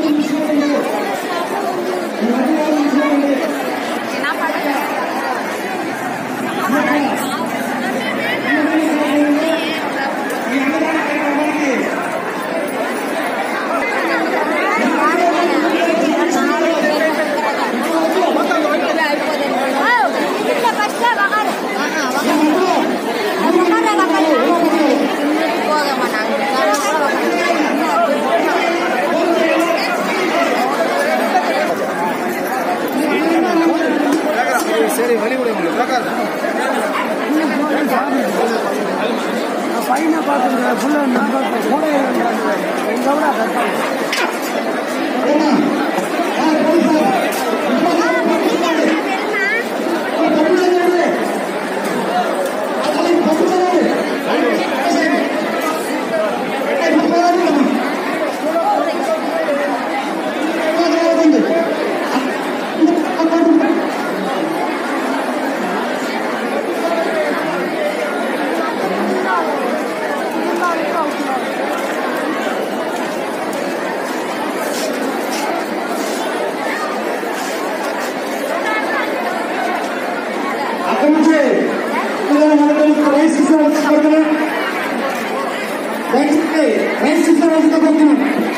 はい。சரி வழி விடுங்க. பிரகாஷ். பையனை பார்த்துருக்கேன் ஃபுல்லாக நான் பார்த்தேன் கூட எங்க Esse foi o que eu